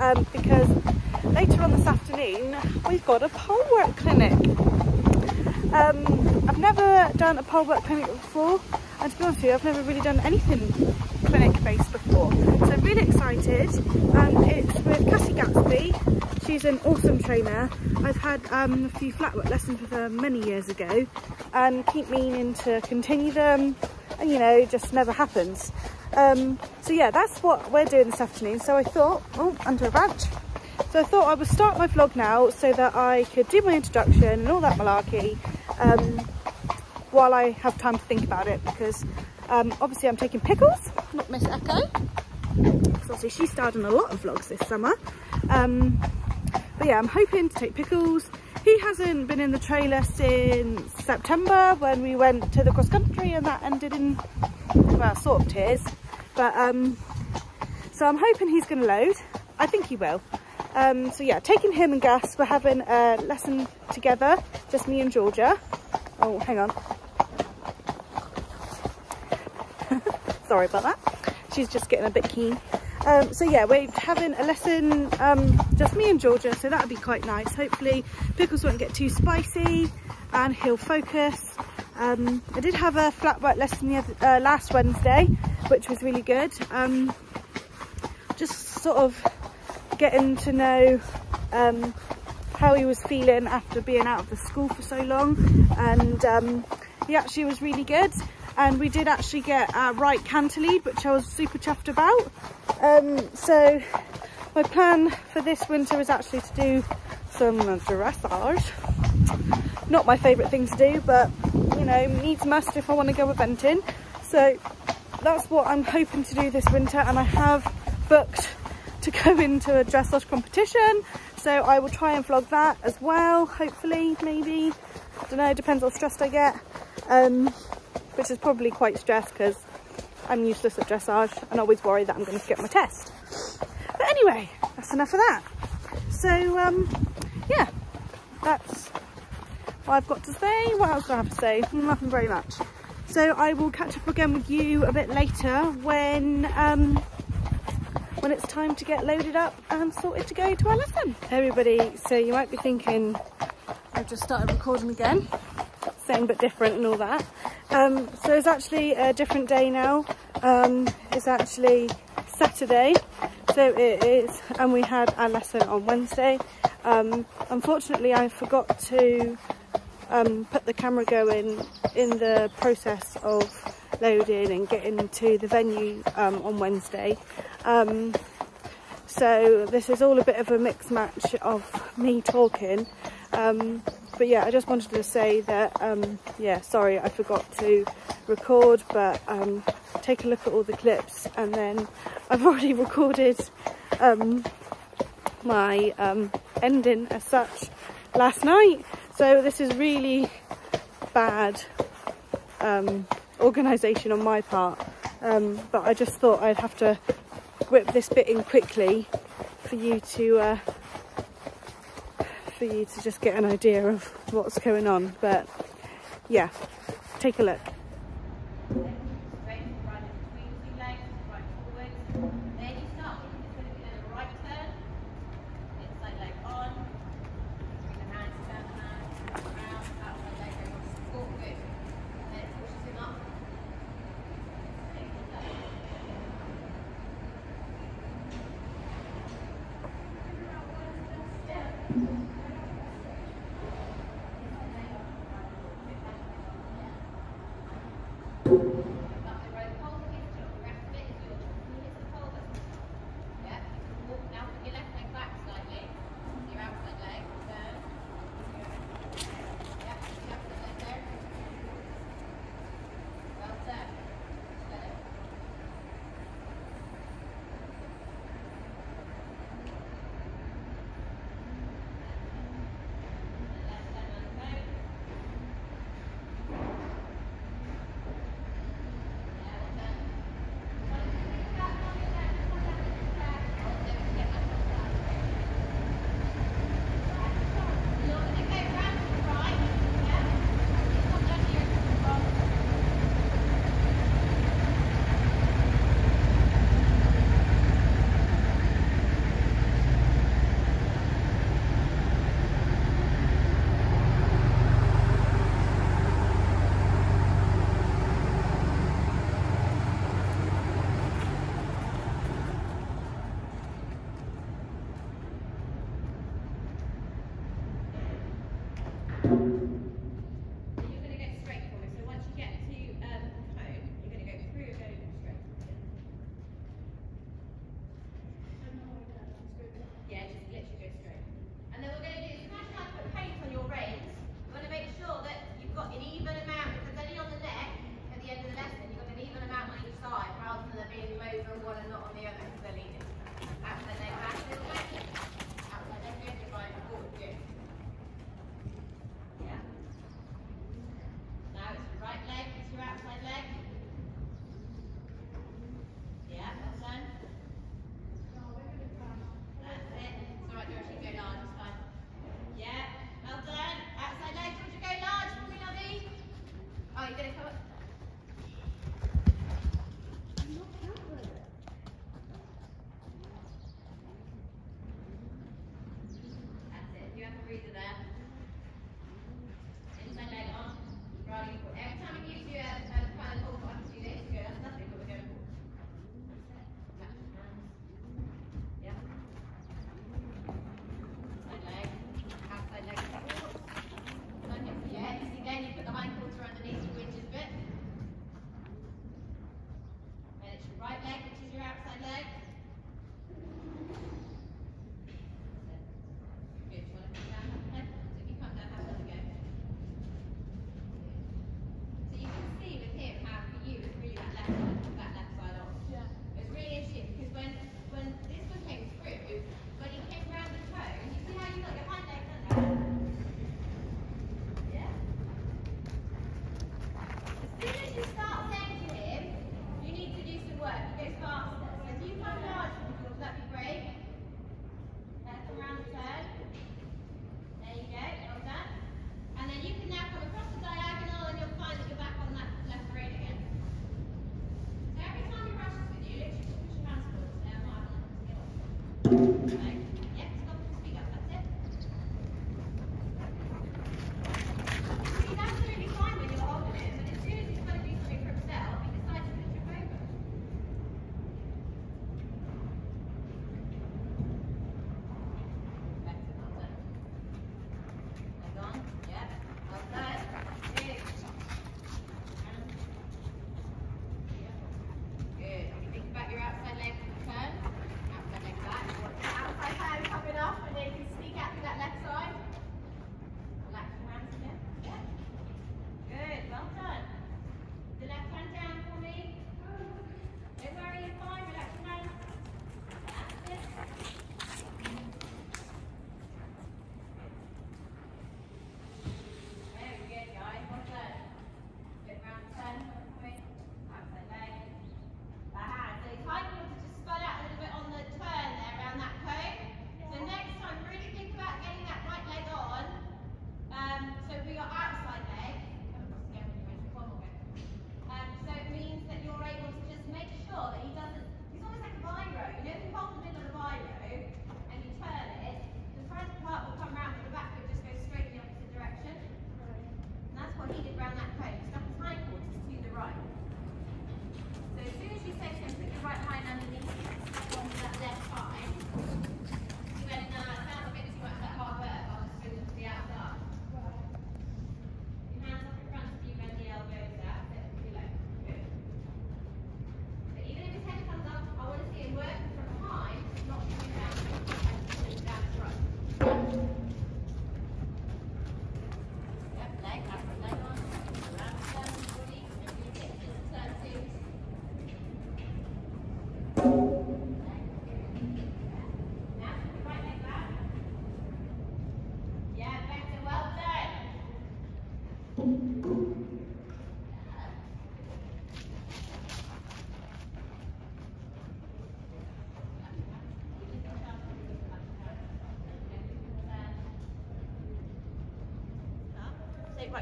um, because later on this afternoon we've got a pole work clinic. Um, I've never done a pole work clinic before and to be honest with you I've never really done anything clinic based before. So I'm really excited and it's with Cassy Gatsby. She's an awesome trainer. I've had um, a few flatwork lessons with her many years ago and keep meaning to continue them you know just never happens um, so yeah that's what we're doing this afternoon so I thought oh under a branch so I thought I would start my vlog now so that I could do my introduction and all that malarkey um, while I have time to think about it because um, obviously I'm taking Pickles, not Miss Echo. Because obviously she starred in a lot of vlogs this summer. Um, but yeah, I'm hoping to take Pickles. He hasn't been in the trailer since September when we went to the cross country and that ended in, well, sort of tears. But, um, so I'm hoping he's going to load. I think he will. Um, so yeah, taking him and Gus, we're having a lesson together, just me and Georgia. Oh, hang on. Sorry about that. She's just getting a bit keen. Um, so yeah, we're having a lesson, um, just me and Georgia, so that'll be quite nice. Hopefully Pickles won't get too spicy and he'll focus. Um, I did have a flat work lesson the other, uh, last Wednesday, which was really good. Um, just sort of getting to know um, how he was feeling after being out of the school for so long and um, he actually was really good and we did actually get a right canter lead which I was super chuffed about. Um, so my plan for this winter is actually to do some dressage. Not my favourite thing to do but you know needs must if I want to go eventing. So that's what I'm hoping to do this winter and I have booked to go into a dressage competition. So I will try and vlog that as well hopefully maybe. I don't know depends how stressed I get. Um, which is probably quite stressed because I'm useless at dressage and always worry that I'm going to skip my test. But anyway that's enough of that. So um, yeah that's what I've got to say what else do I have to say? Nothing very much. So I will catch up again with you a bit later when um, when it's time to get loaded up and sorted to go to our lesson. Everybody, so you might be thinking, I've just started recording again, same but different and all that. Um, so it's actually a different day now. Um, it's actually Saturday, so it is, and we had our lesson on Wednesday. Um, unfortunately, I forgot to um, put the camera going in the process of loading and getting to the venue um, on Wednesday. Um, so this is all a bit of a mixed match of me talking. Um, but yeah, I just wanted to say that, um, yeah, sorry, I forgot to record, but um, take a look at all the clips and then I've already recorded um, my ending as such last night. So this is really bad um, organisation on my part. Um, but I just thought I'd have to whip this bit in quickly for you to uh, for you to just get an idea of what's going on. But yeah, take a look.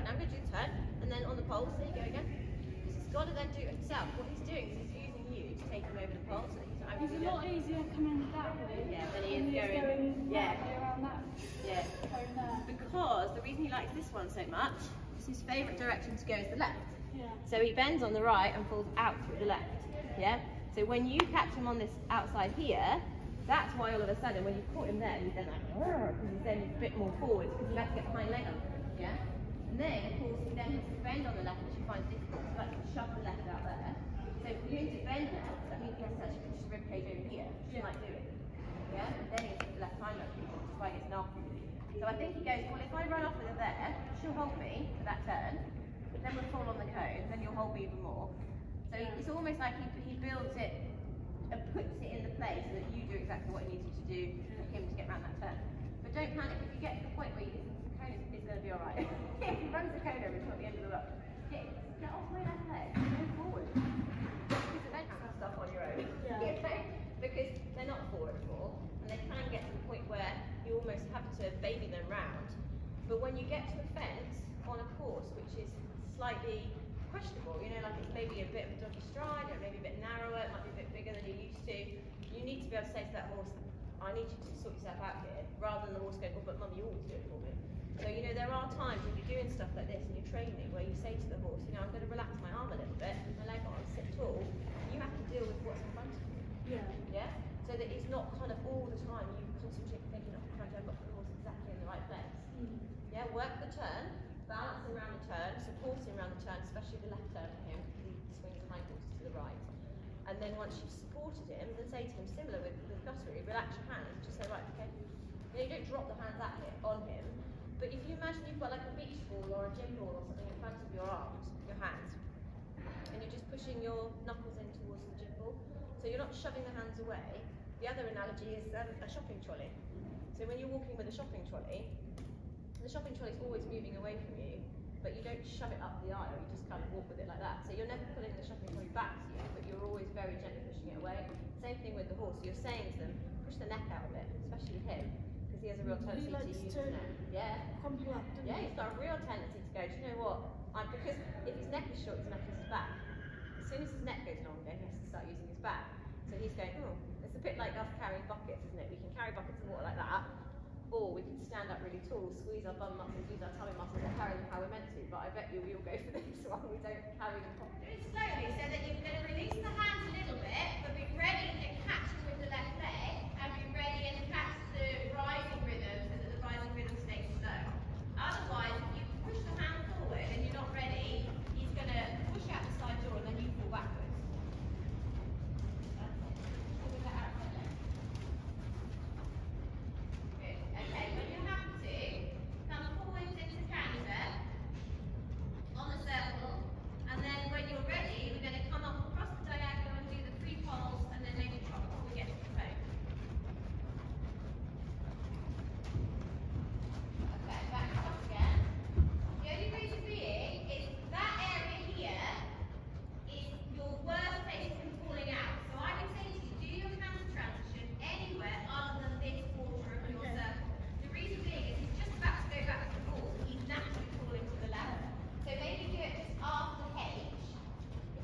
Right, now I'm going to do the turn, and then on the poles, there you go again. Because he's got to then do it himself. What he's doing is he's using you to take him over the poles, so he's not having It's a lot it. easier coming that way. Yeah, than he is is going- yeah. around that Yeah. Because the reason he likes this one so much is his favourite direction to go is the left. Yeah. So he bends on the right and falls out through the left. Yeah? So when you catch him on this outside here, that's why all of a sudden when you caught him there, he's then like, because he's then a bit more forward because he has to get the hind leg up. Yeah? And then, of course, he then has to bend on the left, which he finds difficult. So like shove the left out there. So for him to bend left, that means he has to actually push the rib cage over here, which he Yeah. might do it. Yeah? And then to put the left hind leg, which is why it's nasty. So I think he goes, well, if I run off with her there, she'll hold me for that turn, then we'll fall on the cone, then you'll hold me even more. So it's almost like he, he builds it and puts it in the place so that you do exactly what he needs you to do for him to get around that turn. But don't panic, if you get to the point where you think the cone is, is going to be alright. if he runs the cone over, it's not the end of the road. Get, get off my left leg, go forward. Because eventually you'll stuff on your own. Yeah. You know? Because they're not forward at all, and they can get to the point where you almost have to baby them round. But when you get to the fence on a course which is slightly questionable, you know, like it's maybe a bit of a dodgy stride, or maybe a bit narrower, it might be a bit bigger than you're used to, you need to be able to say to that horse, I need you to sort yourself out here, rather than the horse going, oh, but mum, you always do it for me. So, you know, there are times when you're doing stuff like this and you're training where you say to the horse, you know, I'm going to relax my arm a little bit, my leg on, sit tall, you have to deal with what's in front of you. Yeah. Yeah? So that it's not kind of all the time you concentrate thinking, oh, crikey, I've got the horse exactly in the right place. Mm. Yeah, work the turn, balancing around the turn, supporting around the turn, especially the left turn for him, because he swings the hind quarters to the right. And then once you've supported him, then say to him, similar with, with Guttery, relax your hands, just say, right, okay. You, know, you don't drop the hands at him, on him, but if you imagine you've got like a beach ball or a gym ball or something in front of your arms, your hands, and you're just pushing your knuckles in towards the gym ball, So you're not shoving the hands away. The other analogy is um, a shopping trolley. So when you're walking with a shopping trolley, the shopping trolley is always moving away from you, but you don't shove it up the aisle, you just kind of walk with it like that. So you're never pulling the shopping trolley back to you, but you're always very gently pushing it away. Same thing with the horse. You're saying to them, push the neck out a bit, especially him, he has a real tendency to likes use to- neck. Yeah. Pump up, doesn't Yeah, he? he's got a real tendency to go, do you know what? I'm, because if his neck is short, he's going to his back. As soon as his neck goes longer, he has to start using his back. So he's going, oh, it's a bit like us carrying buckets, isn't it? We can carry buckets of water like that, or we can stand up really tall, squeeze our bum muscles, use our tummy muscles, and carry them how we're meant to. But I bet you we all go for this one. We don't carry them properly. Do it slowly so that you're going to release the hands a little bit, but be ready to catch with the left leg, and be ready and catch the rising rhythm so that the rising rhythm stays slow. Otherwise, if you push the hand forward and you're not ready, he's going to push out the side door and then you fall backwards. That's it. Pull that outside leg. Good. Okay, when you're happy to, come forwards into canter on the circle, and then when you're ready, we're going to come up across the diagonal and do the three poles, and then maybe trot before we get to the phone. Okay, back across again. The only reason being is that area here is your worst place from falling out. So I would say to you, do your counter transition anywhere other than this quarter of your Okay. circle. The reason being is he's just about to go back to the ball. He's naturally falling to the left. So maybe do it just after H,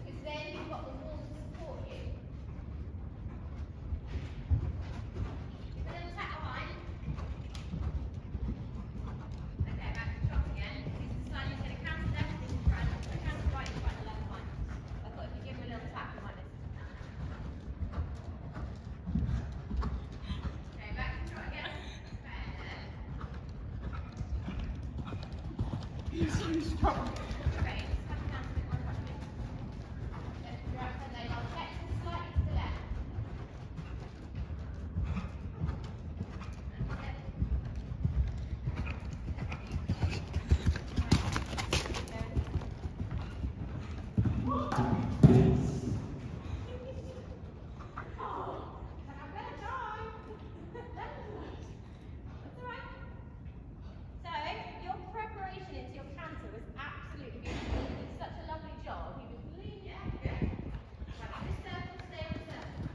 because then you've got the wall to support you. Give a little tap behind. Okay, back to trot again. He's decided he's going to counter left in front, counter right in front, and left behind. I thought if you give him a little tap, he might listen. Okay, back to trot again. So strong. Okay, just come down a bit more front of me. Left to right, and then I'll check slightly to the left. That's it. So, your preparation into your canter was absolutely beautiful. You did such a lovely job. He was lean, yeah, good. Right, this circle, stay on the circle.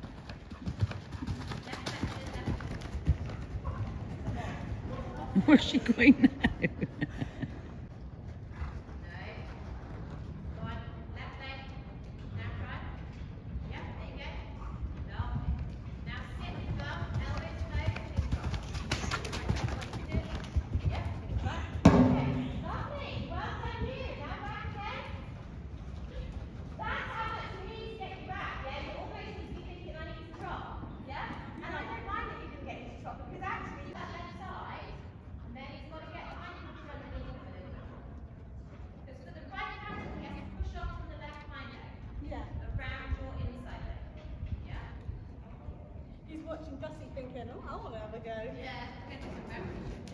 Left, left, left, left. Where's she going now? No. Go on. Left leg. Now try. Yep, there you go. Lovely. Now sit with bum, elbows close, chin drop. Yep, good try. Okay. Lovely. Well done you. Now back again. That's how much you need to get you back, yeah? You almost need to be thinking, I need to drop. Yeah? And I don't mind that you can get you to drop because actually that left side, and then he's got to get behind you to underneath him a little bit. Because for the right hand, he has to push off from the left hind leg, Yeah. around your inside leg. Yeah? He's watching Gussie thinking, oh, I want to have a go. Yeah,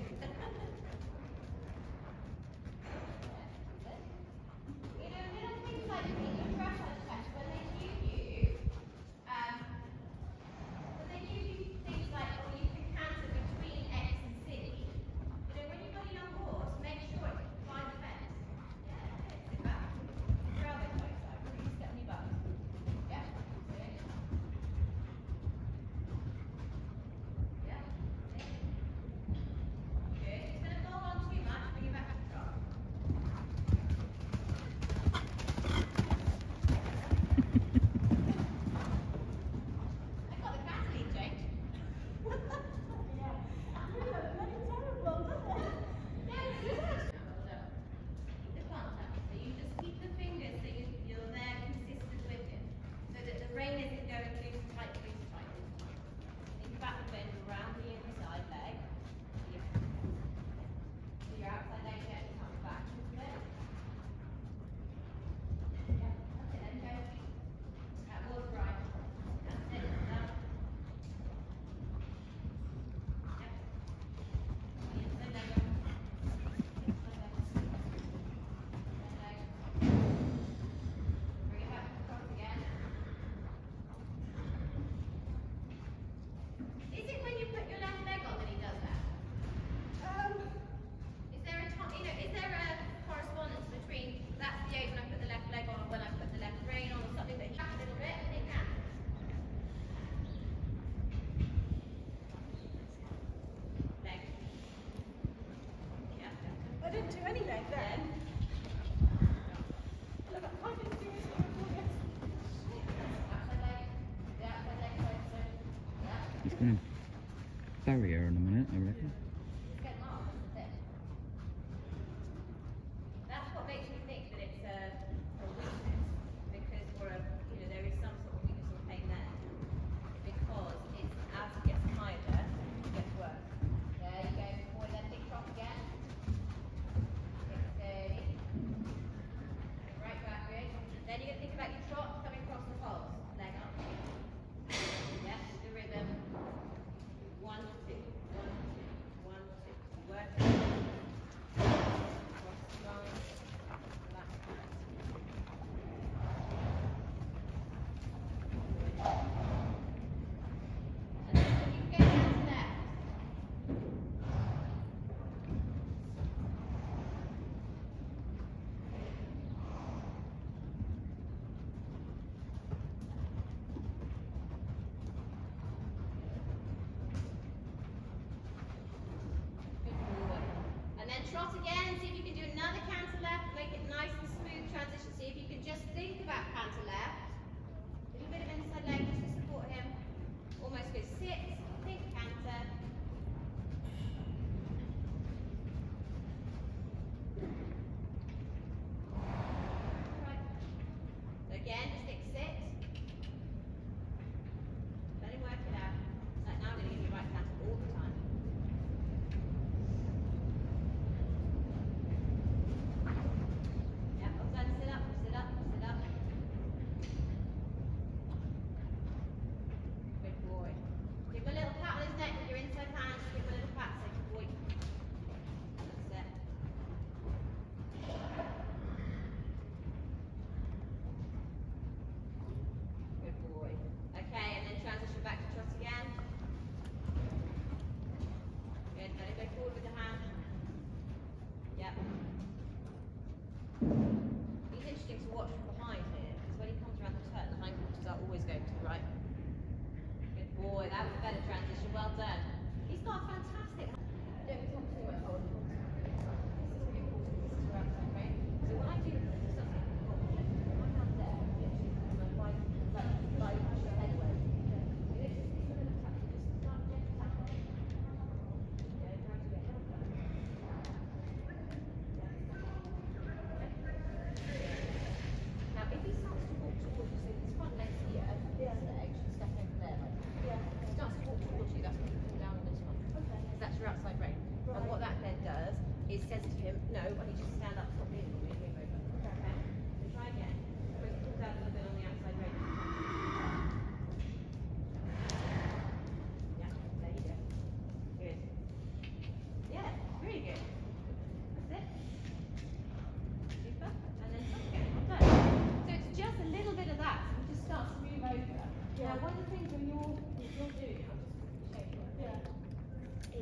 do anything then. trot again,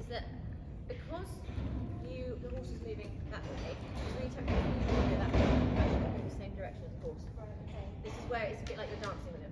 that because you the horse is moving that way, so you technically you go that way, the same direction as the horse. This is where it's a bit like you're dancing maneuver.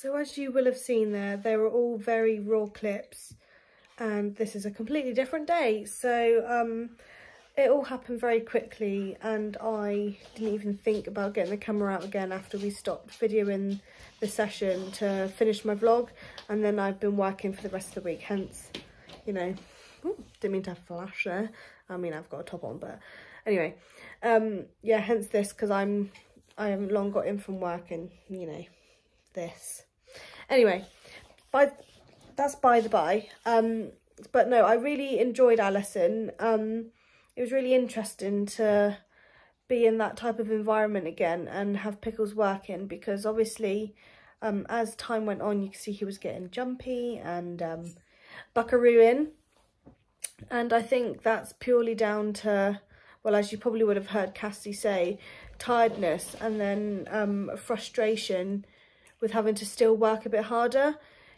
So as you will have seen there, they were all very raw clips and this is a completely different day. So um, it all happened very quickly and I didn't even think about getting the camera out again after we stopped videoing the session to finish my vlog and then I've been working for the rest of the week. Hence you know ooh, didn't mean to have flash there. I mean I've got a top on but anyway um yeah hence this because I'm I haven't long got in from work and you know this anyway by that's by the by. Um but no I really enjoyed our lesson. Um it was really interesting to be in that type of environment again and have Pickles working because obviously um, as time went on you can see he was getting jumpy and um, buckarooing and I think that's purely down to well as you probably would have heard Cassy say tiredness and then um, frustration with having to still work a bit harder.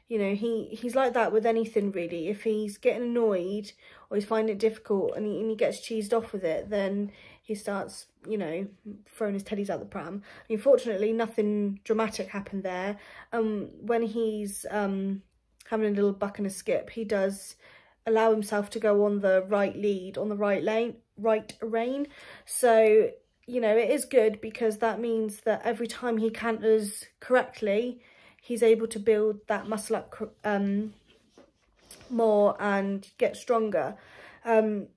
You know he he's like that with anything really. If he's getting annoyed or he's finding it difficult and he, and he gets cheesed off with it then he starts you know throwing his teddies out the pram. Unfortunately nothing dramatic happened there. Um when he's um having a little buck and a skip he does allow himself to go on the right lead on the right lane right rein. So you know it is good because that means that every time he canters correctly he's able to build that muscle up um, more and get stronger. Um,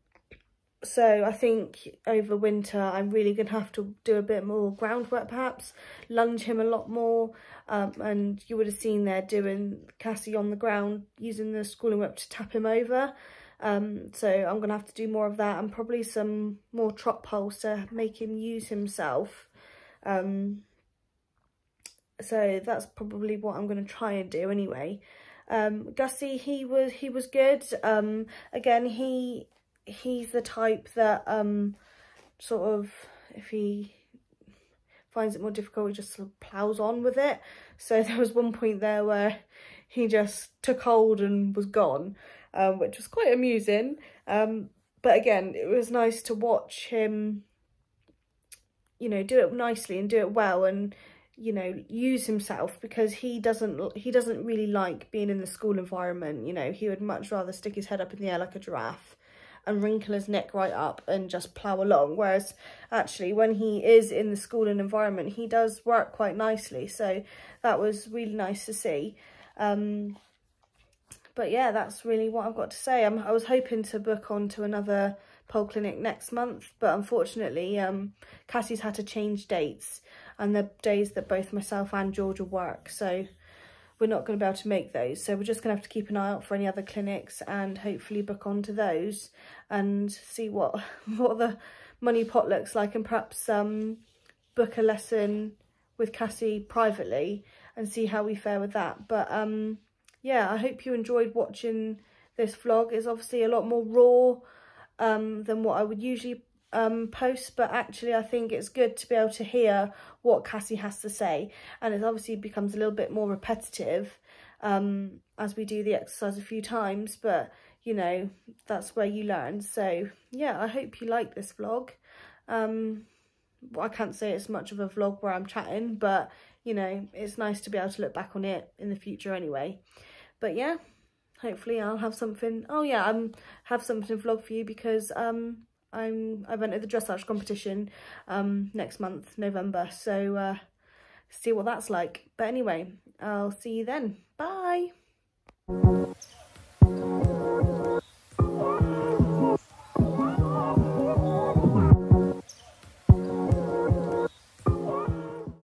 so I think over winter I'm really going to have to do a bit more groundwork perhaps, lunge him a lot more um, and you would have seen there doing Cassy on the ground using the schooling whip to tap him over. Um, so I'm going to have to do more of that and probably some more trot poles to make him use himself. Um, so that's probably what I'm going to try and do anyway. Um, Gussie, he was he was good. Um, again, he he's the type that um, sort of if he finds it more difficult, he just sort of plows on with it. So there was one point there where he just took hold and was gone, um, which was quite amusing. Um, but again, it was nice to watch him, you know, do it nicely and do it well and you know use himself because he doesn't he doesn't really like being in the school environment. You know he would much rather stick his head up in the air like a giraffe and wrinkle his neck right up and just plow along. Whereas actually when he is in the school and environment he does work quite nicely. So that was really nice to see. Um but yeah that's really what i've got to say I'm, i was hoping to book on to another pole clinic next month but unfortunately um cassy's had to change dates and the days that both myself and Georgia work. So we're not going to be able to make those. So we're just going to have to keep an eye out for any other clinics and hopefully book onto those and see what what the money pot looks like and perhaps um, book a lesson with Cassy privately and see how we fare with that. But um, yeah, I hope you enjoyed watching this vlog. It's obviously a lot more raw um, than what I would usually um, posts, but actually I think it's good to be able to hear what Cassy has to say. And it obviously becomes a little bit more repetitive um, as we do the exercise a few times, but you know, that's where you learn. So yeah, I hope you like this vlog. Um, I can't say it's much of a vlog where I'm chatting, but you know, it's nice to be able to look back on it in the future anyway. But yeah, hopefully I'll have something. Oh yeah, I'm have something to vlog for you because um I'm I've entered the dressage competition um next month, November. So uh see what that's like. But anyway, I'll see you then. Bye.